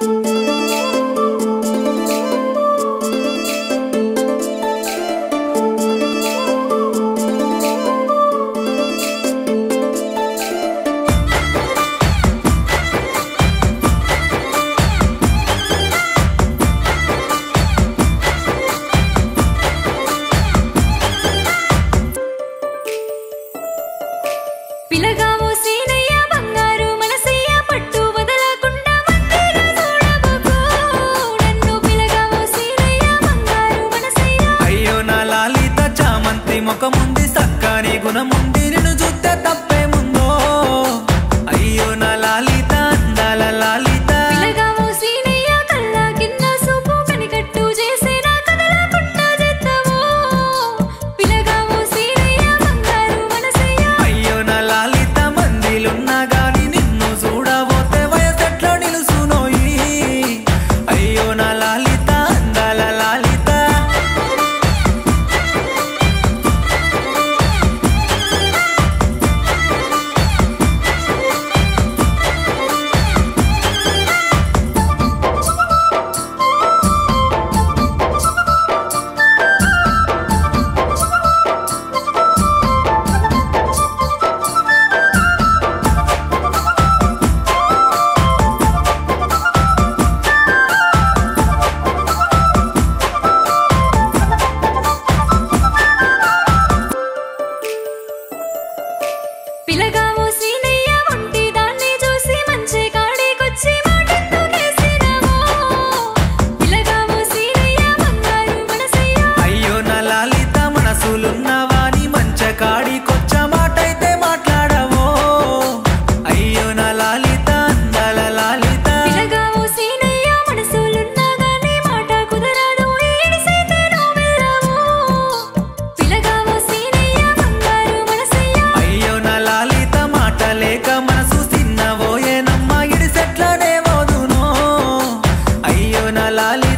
Música ముఖముంది సక్కని గుణముంది నిన్ను చూస్తే తప్ప la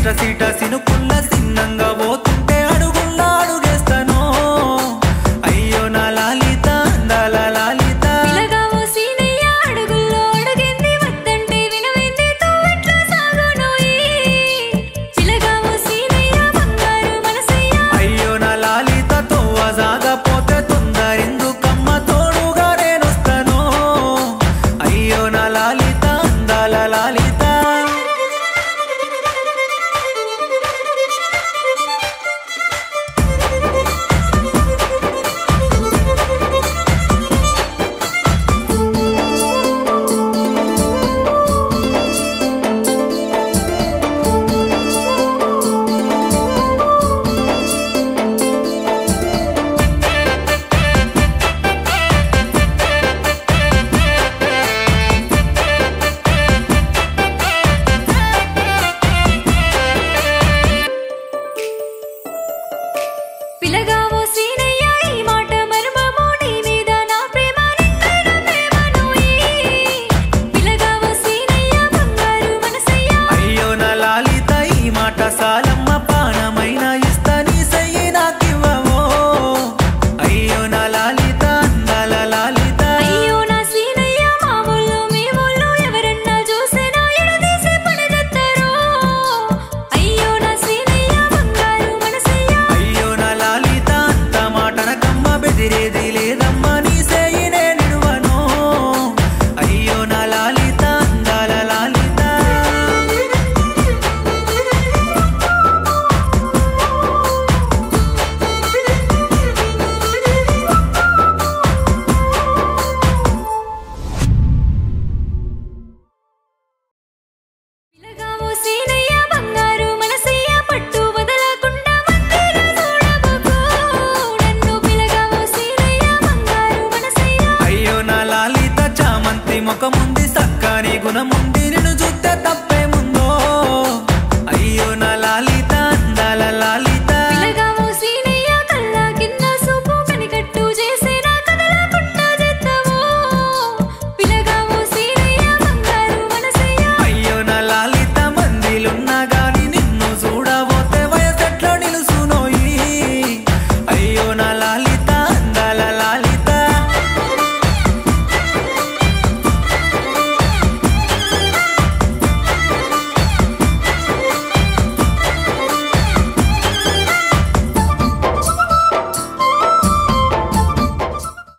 సీట సీట సినుకుల్ల ముఖముంది సక్కని గుణముంది నిన్ను చూస్తే తప్ప